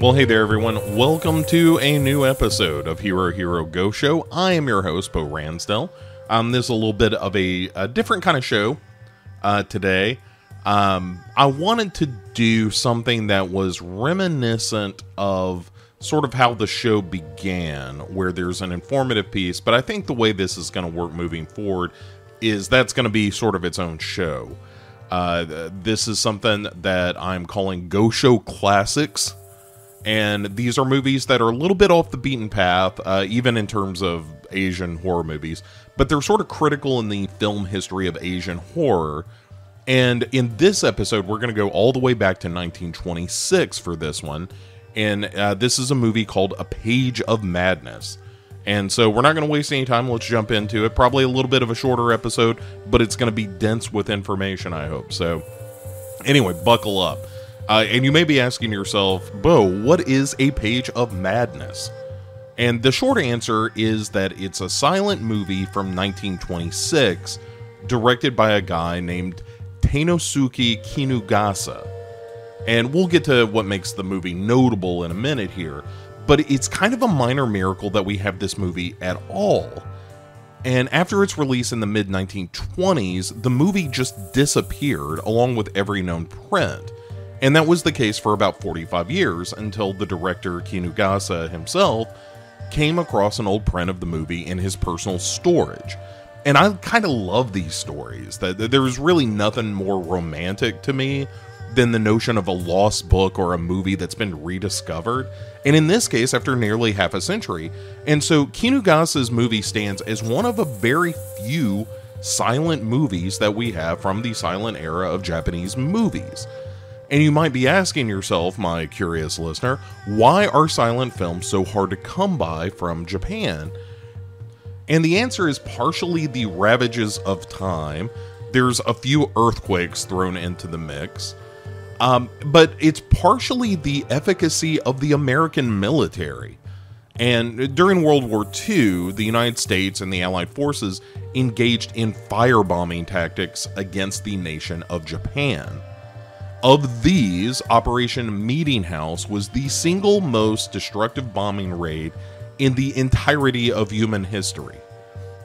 Well, hey there, everyone. Welcome to a new episode of Hero Hero Ghost Show. I am your host, Bo Ransdell. Um, this is a little bit of a, a different kind of show uh, today. Um, I wanted to do something that was reminiscent of sort of how the show began, where there's an informative piece, but I think the way this is going to work moving forward is that's going to be sort of its own show. Uh, this is something that I'm calling Ghost Show Classics and these are movies that are a little bit off the beaten path, uh, even in terms of Asian horror movies, but they're sort of critical in the film history of Asian horror. And in this episode, we're going to go all the way back to 1926 for this one. And uh, this is a movie called A Page of Madness. And so we're not going to waste any time. Let's jump into it. Probably a little bit of a shorter episode, but it's going to be dense with information, I hope. So, anyway, buckle up. Uh, and you may be asking yourself, Bo, what is a page of madness? And the short answer is that it's a silent movie from 1926, directed by a guy named Teinosuke Kinugasa. And we'll get to what makes the movie notable in a minute here, but it's kind of a minor miracle that we have this movie at all. And after its release in the mid 1920s, the movie just disappeared along with every known print. And that was the case for about 45 years until the director Kinugasa himself came across an old print of the movie in his personal storage. And I kind of love these stories. That there's really nothing more romantic to me than the notion of a lost book or a movie that's been rediscovered. And in this case, after nearly half a century. And so Kinugasa's movie stands as one of a very few silent movies that we have from the silent era of Japanese movies. And you might be asking yourself, my curious listener, why are silent films so hard to come by from Japan? And the answer is partially the ravages of time. There's a few earthquakes thrown into the mix. Um, but it's partially the efficacy of the American military. And during World War II, the United States and the Allied forces engaged in firebombing tactics against the nation of Japan. Of these, Operation Meeting House was the single most destructive bombing raid in the entirety of human history.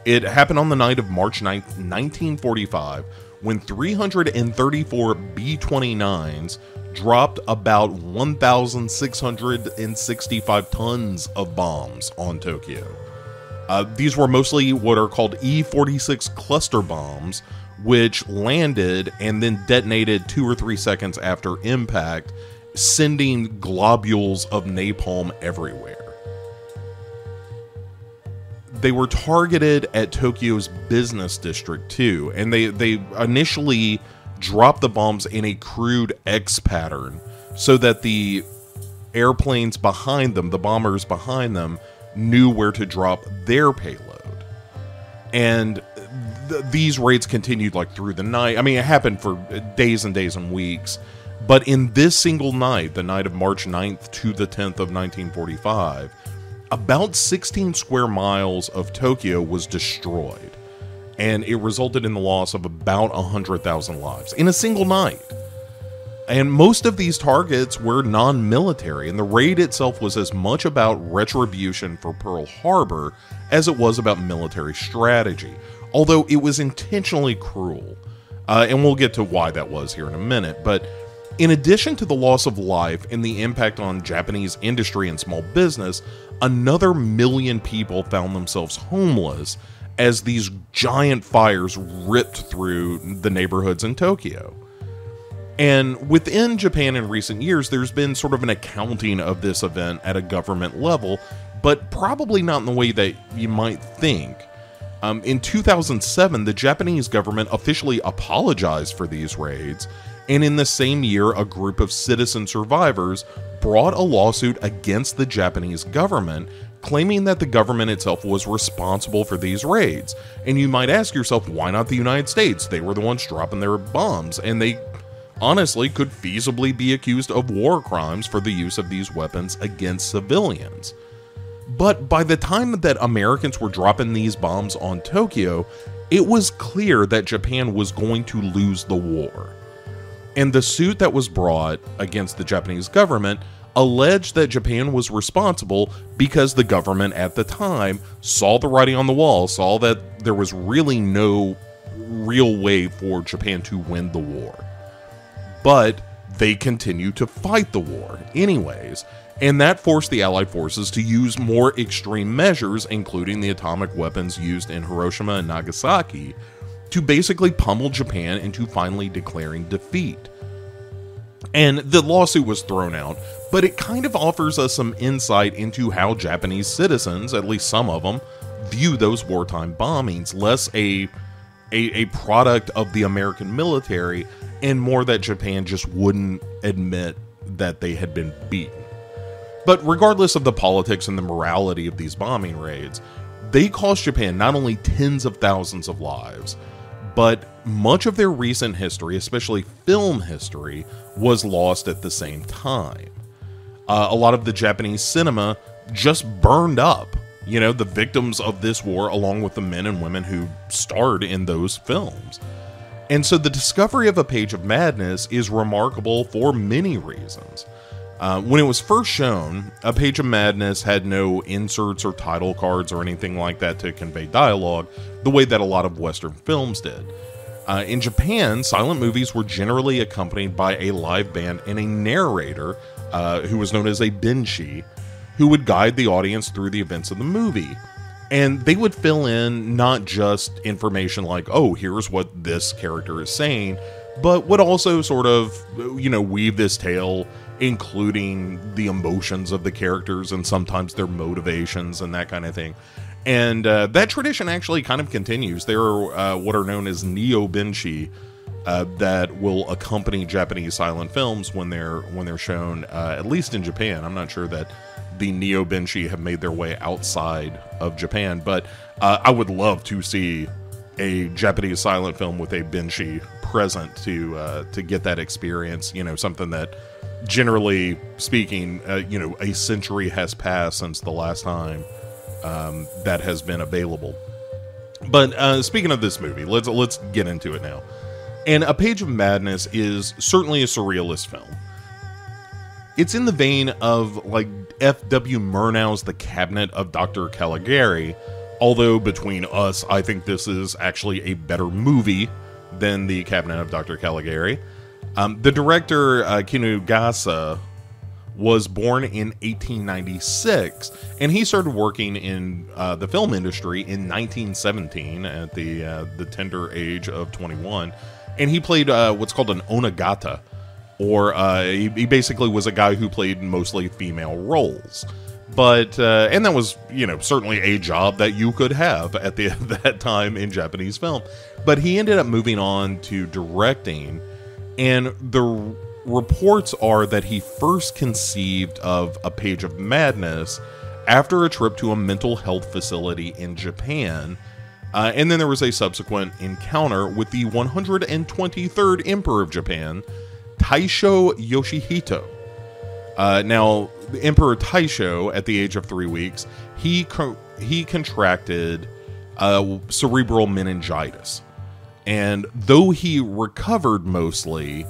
It happened on the night of March 9, 1945, when 334 B 29s dropped about 1,665 tons of bombs on Tokyo. Uh, these were mostly what are called E 46 cluster bombs, which landed and then detonated two or three seconds after impact, sending globules of napalm everywhere. They were targeted at Tokyo's business district too, and they, they initially dropped the bombs in a crude X pattern so that the airplanes behind them, the bombers behind them, knew where to drop their payload. And th- these raids continued like through the night. I mean, it happened for days and days and weeks. But in this single night, the night of March 9th to the 10th of 1945, about 16 square miles of Tokyo was destroyed. And it resulted in the loss of about 100,000 lives in a single night. And most of these targets were non military, and the raid itself was as much about retribution for Pearl Harbor as it was about military strategy although it was intentionally cruel. Uh, and we'll get to why that was here in a minute. But in addition to the loss of life and the impact on Japanese industry and small business, another million people found themselves homeless as these giant fires ripped through the neighborhoods in Tokyo. And within Japan in recent years, there's been sort of an accounting of this event at a government level, but probably not in the way that you might think. Um, in 2007, the Japanese government officially apologized for these raids, and in the same year, a group of citizen survivors brought a lawsuit against the Japanese government, claiming that the government itself was responsible for these raids. And you might ask yourself, why not the United States? They were the ones dropping their bombs, and they honestly could feasibly be accused of war crimes for the use of these weapons against civilians. But by the time that Americans were dropping these bombs on Tokyo, it was clear that Japan was going to lose the war. And the suit that was brought against the Japanese government alleged that Japan was responsible because the government at the time saw the writing on the wall, saw that there was really no real way for Japan to win the war. But they continued to fight the war, anyways, and that forced the Allied forces to use more extreme measures, including the atomic weapons used in Hiroshima and Nagasaki, to basically pummel Japan into finally declaring defeat. And the lawsuit was thrown out, but it kind of offers us some insight into how Japanese citizens, at least some of them, view those wartime bombings, less a, a, a product of the American military and more that Japan just wouldn't admit that they had been beaten. But regardless of the politics and the morality of these bombing raids, they cost Japan not only tens of thousands of lives, but much of their recent history, especially film history, was lost at the same time. Uh, a lot of the Japanese cinema just burned up. You know, the victims of this war, along with the men and women who starred in those films. And so the discovery of A Page of Madness is remarkable for many reasons. Uh, when it was first shown, A Page of Madness had no inserts or title cards or anything like that to convey dialogue, the way that a lot of Western films did. Uh, in Japan, silent movies were generally accompanied by a live band and a narrator uh, who was known as a benshi, who would guide the audience through the events of the movie. And they would fill in not just information like, oh, here's what this character is saying, but would also sort of, you know, weave this tale, including the emotions of the characters and sometimes their motivations and that kind of thing. And uh, that tradition actually kind of continues. There are uh, what are known as neo benshi uh, that will accompany Japanese silent films when they're when they're shown, uh, at least in Japan. I'm not sure that the neo benshi have made their way outside of Japan, but uh, I would love to see a Japanese silent film with a benshi present to uh, to get that experience. You know, something that generally speaking, you know, a century has passed since the last time um, that has been available. But uh, speaking of this movie, let's let's get into it now. And A Page of Madness is certainly a surrealist film. It's in the vein of like F.W. Murnau's The Cabinet of Dr. Caligari, although between us, I think this is actually a better movie than The Cabinet of Dr. Caligari. Um, the director, uh, Kinugasa, was born in 1896, and he started working in uh, the film industry in 1917 at the uh, the tender age of 21, and he played uh, what's called an onagata, or uh, he, he, basically was a guy who played mostly female roles. But uh, and that was you know certainly a job that you could have at the that time in Japanese film. But he ended up moving on to directing, and the reports are that he first conceived of A Page of Madness after a trip to a mental health facility in Japan. Uh, and then there was a subsequent encounter with the 123rd Emperor of Japan, Taisho Yoshihito. Uh, now, the Emperor Taisho, at the age of three weeks, he co- he contracted uh, cerebral meningitis, and though he recovered mostly,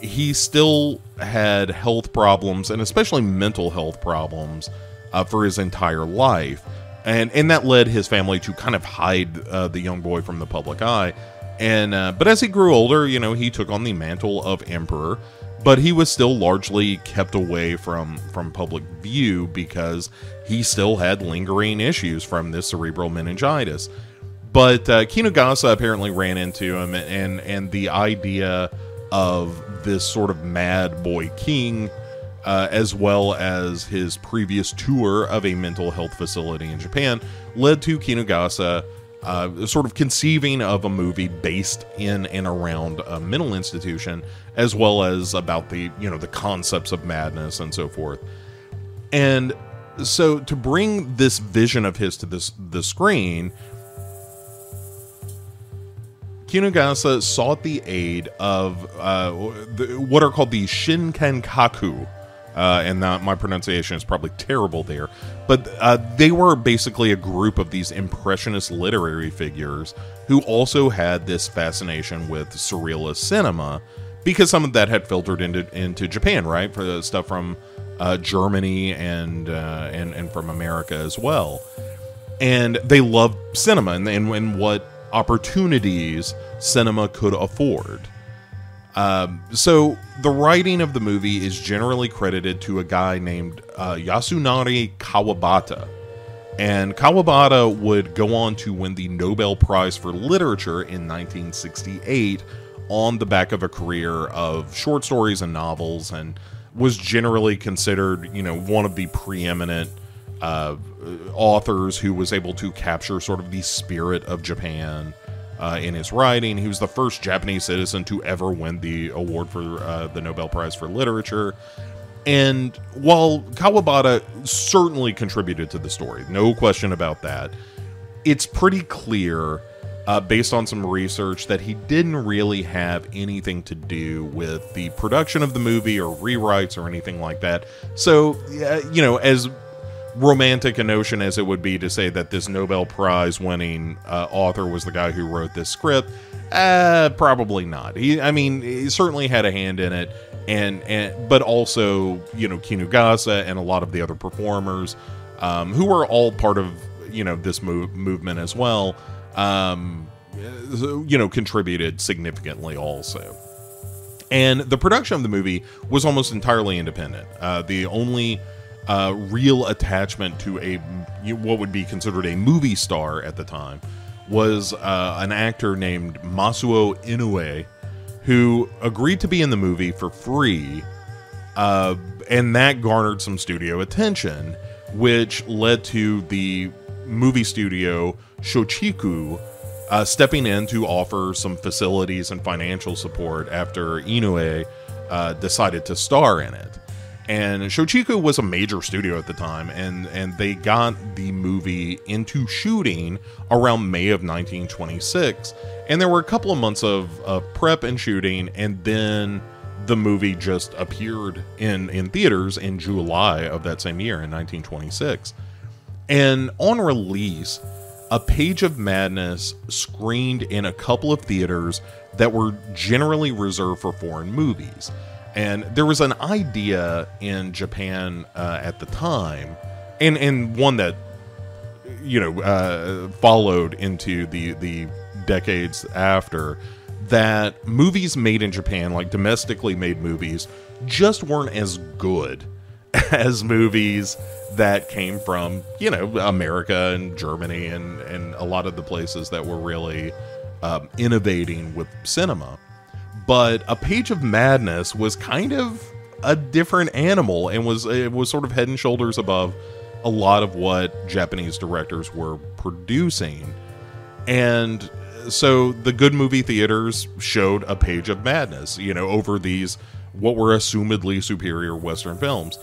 he still had health problems and especially mental health problems uh, for his entire life. And, and that led his family to kind of hide uh, the young boy from the public eye. And uh, but as he grew older, you know, he took on the mantle of emperor, but he was still largely kept away from from public view because he still had lingering issues from this cerebral meningitis. But uh, Kinugasa apparently ran into him, and and the idea of this sort of mad boy king, uh, as well as his previous tour of a mental health facility in Japan, led to Kinugasa uh, sort of conceiving of a movie based in and around a mental institution, as well as about the you know the concepts of madness and so forth. And so to bring this vision of his to this the screen Kinugasa sought the aid of uh, the, what are called the Shinkankaku. Uh, and that, my pronunciation is probably terrible there, but uh, they were basically a group of these impressionist literary figures who also had this fascination with surrealist cinema because some of that had filtered into into Japan, right? For the stuff from uh, Germany and uh, and and from America as well. And they loved cinema and, and, and what opportunities cinema could afford. Um, so the writing of the movie is generally credited to a guy named uh, Yasunari Kawabata. And Kawabata would go on to win the Nobel Prize for Literature in 1968 on the back of a career of short stories and novels and was generally considered, you know, one of the preeminent uh, authors who was able to capture sort of the spirit of Japan uh, in his writing. He was the first Japanese citizen to ever win the award for uh, the Nobel Prize for Literature. And while Kawabata certainly contributed to the story, no question about that, it's pretty clear, uh, based on some research, that he didn't really have anything to do with the production of the movie or rewrites or anything like that. So, you know, as romantic a notion as it would be to say that this Nobel Prize winning uh, author was the guy who wrote this script, uh, probably not. He, I mean, he certainly had a hand in it, and and but also you know Kinugasa and a lot of the other performers um, who were all part of you know this move, movement as well. Um, you know, contributed significantly also. And the production of the movie was almost entirely independent. Uh, the only uh, real attachment to a what would be considered a movie star at the time was uh, an actor named Masuo Inoue who agreed to be in the movie for free uh, and that garnered some studio attention which led to the movie studio Shochiku uh, stepping in to offer some facilities and financial support after Inoue uh, decided to star in it and Shochiku was a major studio at the time, and and they got the movie into shooting around May of 1926, and there were a couple of months of, of prep and shooting, and then the movie just appeared in in theaters in July of that same year in 1926, and on release. A Page of Madness screened in a couple of theaters that were generally reserved for foreign movies. And there was an idea in Japan uh, at the time, and and one that you know uh, followed into the the decades after that movies made in Japan, like domestically made movies, just weren't as good as movies that came from you know America and Germany and and a lot of the places that were really um, innovating with cinema but a page of madness was kind of a different animal and was it was sort of head and shoulders above a lot of what Japanese directors were producing. And so the good movie theaters showed a page of madness, you know, over these what were assumedly superior Western films.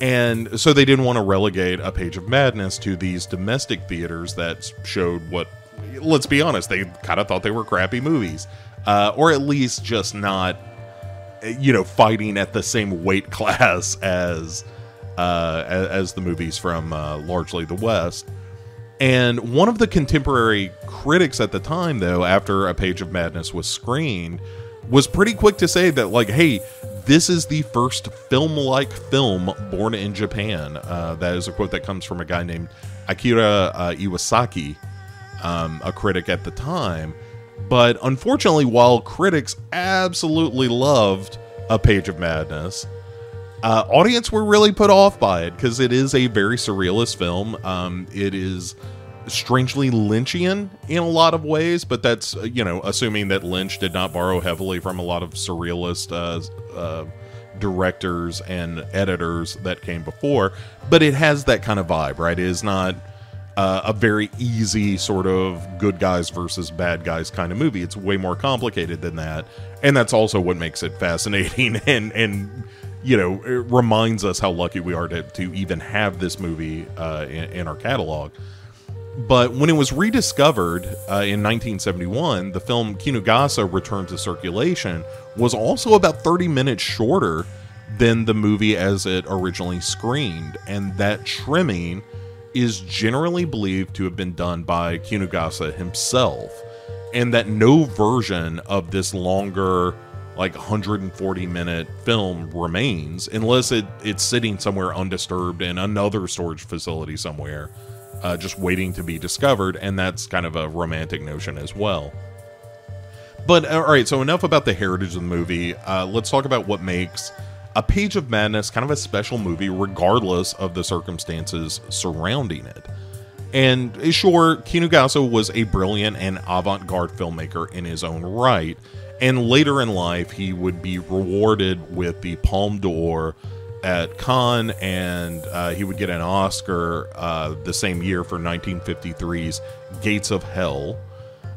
And so they didn't want to relegate a page of madness to these domestic theaters that showed what, let's be honest, they kind of thought they were crappy movies uh, or at least just not, you know, fighting at the same weight class as uh, as the movies from uh, largely the West. And one of the contemporary critics at the time, though, after A Page of Madness was screened, was pretty quick to say that, like, hey, this is the first film like film born in Japan. Uh, that is a quote that comes from a guy named Akira uh, Iwasaki, um, a critic at the time. But unfortunately, while critics absolutely loved A Page of Madness, uh, audience were really put off by it because it is a very surrealist film. Um, it is strangely Lynchian in a lot of ways, but that's, uh, you know, assuming that Lynch did not borrow heavily from a lot of surrealist uh, uh, directors and editors that came before. But it has that kind of vibe, right? It is not uh, a very easy sort of good guys versus bad guys kind of movie. It's way more complicated than that, and that's also what makes it fascinating and and you know it reminds us how lucky we are to, to even have this movie uh, in, in, our catalog. But when it was rediscovered uh, in 1971, the film Kinugasa returned to circulation was also about 30 minutes shorter than the movie as it originally screened, and that trimming is generally believed to have been done by Kinugasa himself, and that no version of this longer, like 140 minute film remains unless it it's sitting somewhere undisturbed in another storage facility somewhere uh, just waiting to be discovered and that's kind of a romantic notion as well. But all right so enough about the heritage of the movie. Uh, let's talk about what makes a page of madness kind of a special movie regardless of the circumstances surrounding it and sure, Kinugasa was a brilliant and avant garde filmmaker in his own right, and later in life, he would be rewarded with the Palme d'Or at Cannes, and uh, he would get an Oscar uh, the same year for 1953's Gates of Hell.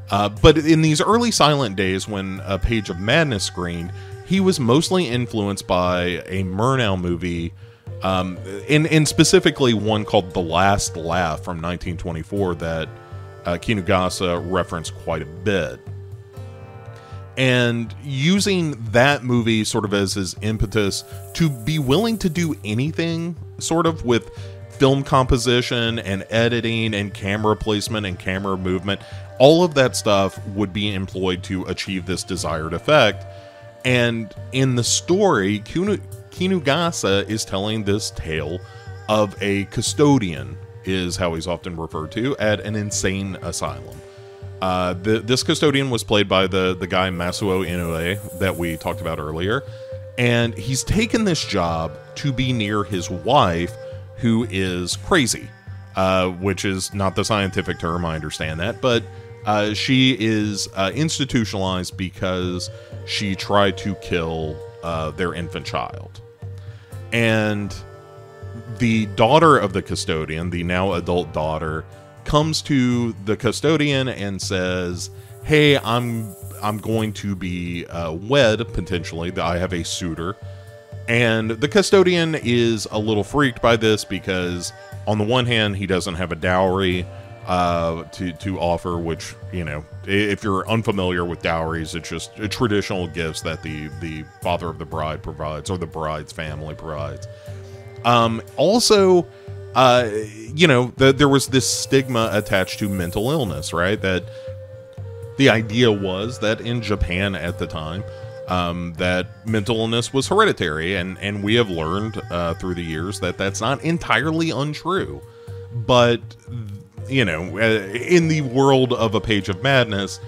Uh, but in these early silent days, when A Page of Madness screened, he was mostly influenced by a Murnau movie, um, and, specifically one called The Last Laugh from 1924 that uh, Kinugasa referenced quite a bit. And using that movie sort of as his impetus to be willing to do anything sort of with film composition and editing and camera placement and camera movement all of that stuff would be employed to achieve this desired effect and in the story kinugasa is telling this tale of a custodian is how he's often referred to at an insane asylum uh, the, this custodian was played by the the guy Masuo Inoue that we talked about earlier, and he's taken this job to be near his wife, who is crazy, uh, which is not the scientific term. I understand that, but uh, she is uh, institutionalized because she tried to kill uh, their infant child, and the daughter of the custodian, the now adult daughter comes to the custodian and says, "Hey, I'm I'm going to be uh, wed potentially. I have a suitor." And the custodian is a little freaked by this because, on the one hand, he doesn't have a dowry uh, to to offer, which you know, if you're unfamiliar with dowries, it's just traditional gifts that the the father of the bride provides or the bride's family provides. Um, also, uh, you know, the, there was this stigma attached to mental illness, right? That the idea was that in Japan at the time, um, that mental illness was hereditary, and and we have learned uh, through the years that that's not entirely untrue. But you know, uh, in the world of a page of madness,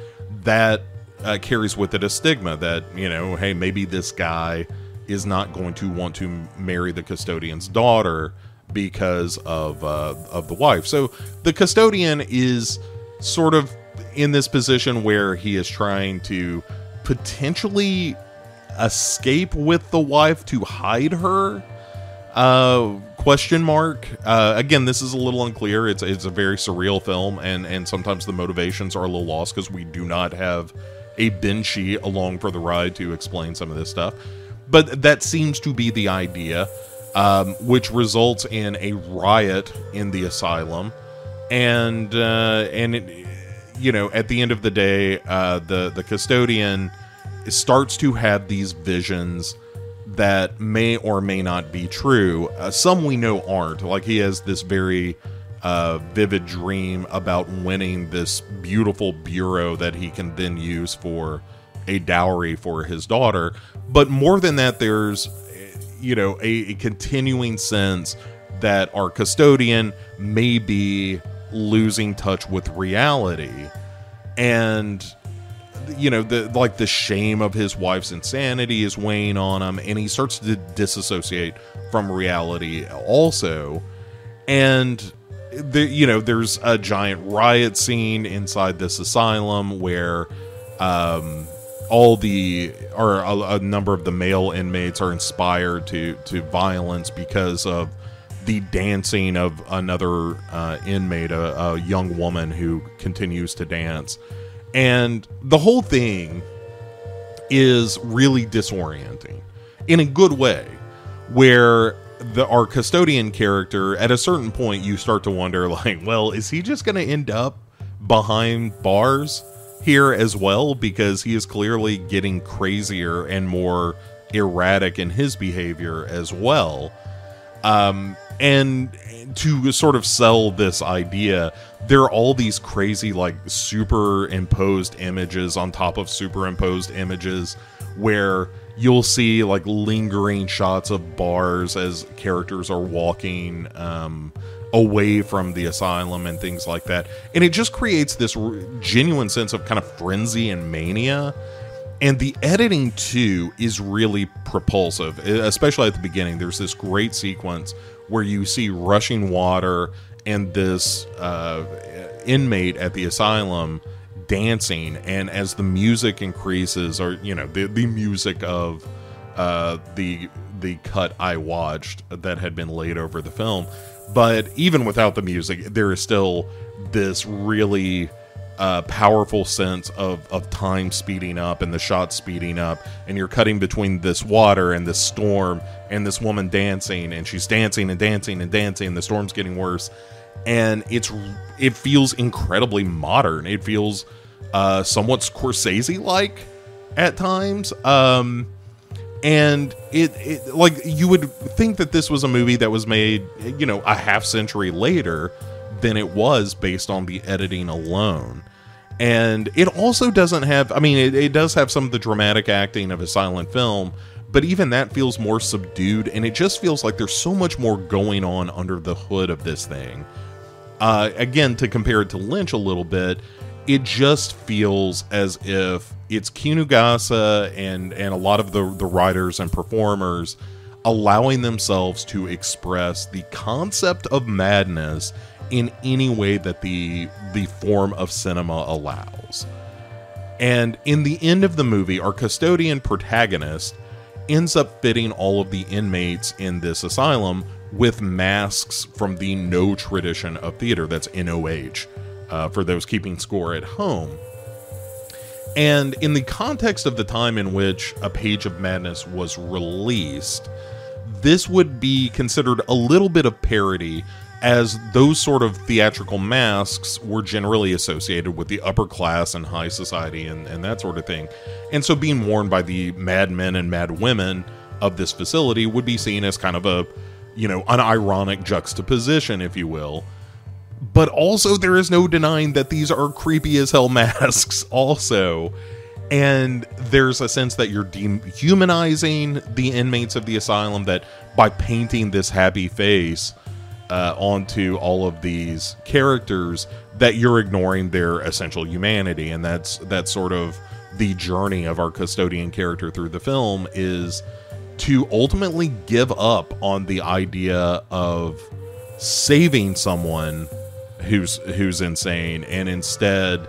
that uh, carries with it a stigma that you know, hey, maybe this guy is not going to want to marry the custodian's daughter because of uh, of the wife. So the custodian is sort of in this position where he is trying to potentially escape with the wife to hide her. Uh, question mark. Uh, again, this is a little unclear. It's it's a very surreal film, and and sometimes the motivations are a little lost because we do not have a Benshi along for the ride to explain some of this stuff. But that seems to be the idea um, which results in a riot in the asylum, and uh, and it, you know at the end of the day, uh, the the custodian starts to have these visions that may or may not be true. Uh, some we know aren't. Like he has this very uh, vivid dream about winning this beautiful bureau that he can then use for a dowry for his daughter. But more than that, there's you know a, a continuing sense that our custodian may be losing touch with reality and you know the like the shame of his wife's insanity is weighing on him and he starts to disassociate from reality also. And the, you know there's a giant riot scene inside this asylum where um all the or a, a, number of the male inmates are inspired to to violence because of the dancing of another uh, inmate, a, a young woman who continues to dance, and the whole thing is really disorienting in a good way, where the our custodian character at a certain point you start to wonder like, well, is he just going to end up behind bars? here as well because he is clearly getting crazier and more erratic in his behavior as well. Um, and to sort of sell this idea, there are all these crazy, like, superimposed images on top of superimposed images where you'll see like lingering shots of bars as characters are walking um, away from the asylum and things like that. And it just creates this genuine sense of kind of frenzy and mania. And the editing too is really propulsive, especially at the beginning. There's this great sequence where you see rushing water and this uh, inmate at the asylum dancing. And as the music increases or you know the, the music of uh, the the cut I watched that had been laid over the film. But even without the music there is still this really uh, powerful sense of, of time speeding up and the shot speeding up and you're cutting between this water and this storm and this woman dancing and she's dancing and dancing and dancing and the storm's getting worse. And it's it feels incredibly modern. It feels uh, somewhat scorsese like at times. Um and it, it like you would think that this was a movie that was made you know a half century later than it was based on the editing alone. And it also doesn't have i mean it, it does have some of the dramatic acting of a silent film but even that feels more subdued and it just feels like there's so much more going on under the hood of this thing. Uh, again to compare it to lynch a little bit it just feels as if it's Kinugasa and and a lot of the the writers and performers allowing themselves to express the concept of madness in any way that the the form of cinema allows. And in the end of the movie, our custodian protagonist ends up fitting all of the inmates in this asylum with masks from the Noh tradition of theater. That's NOH uh, for those keeping score at home. And in the context of the time in which A Page of Madness was released, this would be considered a little bit of parody, as those sort of theatrical masks were generally associated with the upper class and high society and, and that sort of thing. And so being worn by the mad men and mad women of this facility would be seen as kind of a, you know, an ironic juxtaposition, if you will but also there is no denying that these are creepy as hell masks also and there's a sense that you're dehumanizing the inmates of the asylum that by painting this happy face uh, onto all of these characters that you're ignoring their essential humanity. And that's that's sort of the journey of our custodian character through the film is to ultimately give up on the idea of saving someone who's who's insane and instead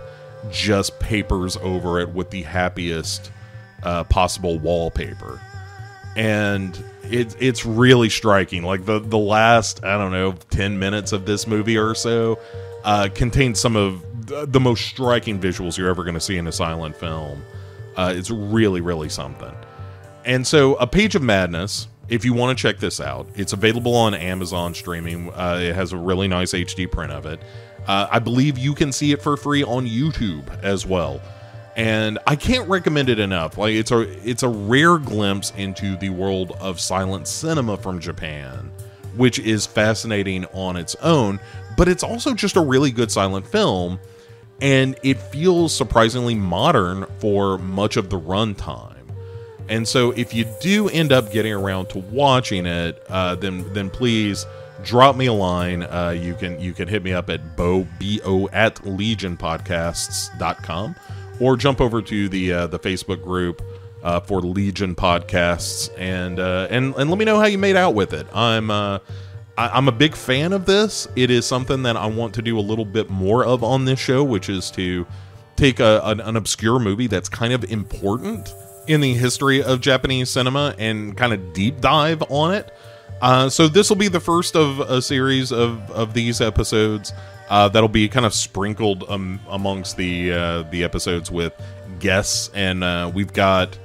just papers over it with the happiest uh, possible wallpaper and it, it's really striking like the the last i don't know 10 minutes of this movie or so uh, contains some of the most striking visuals you're ever going to see in a silent film uh, it's really really something and so a page of madness if you want to check this out, it's available on Amazon streaming. Uh, it has a really nice HD print of it. Uh, I believe you can see it for free on YouTube as well. And I can't recommend it enough. Like it's a it's a rare glimpse into the world of silent cinema from Japan, which is fascinating on its own, but it's also just a really good silent film and it feels surprisingly modern for much of the runtime. And so, if you do end up getting around to watching it, uh, then then please drop me a line. Uh, you can you can hit me up at bo bo at legionpodcasts.com or jump over to the uh, the Facebook group uh, for Legion Podcasts and uh, and and let me know how you made out with it. I'm uh, I, am a big fan of this. It is something that I want to do a little bit more of on this show, which is to take a, an, an obscure movie that's kind of important in the history of Japanese cinema and kind of deep dive on it. Uh, so this will be the first of a series of, of these episodes uh, that'll be kind of sprinkled um, amongst the uh, the episodes with guests, and uh, we've got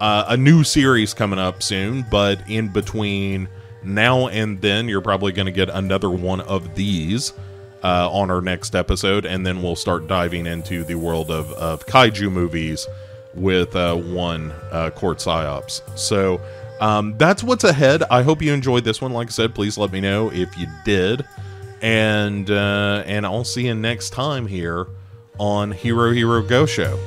uh, a new series coming up soon. But in between now and then, you're probably going to get another one of these. Uh, on our next episode, and then we'll start diving into the world of, of kaiju movies with one uh, court psyops. So um, that's what's ahead. I hope you enjoyed this one. Like I said, please let me know if you did, and uh, and I'll see you next time here on Hero Hero Ghost Show.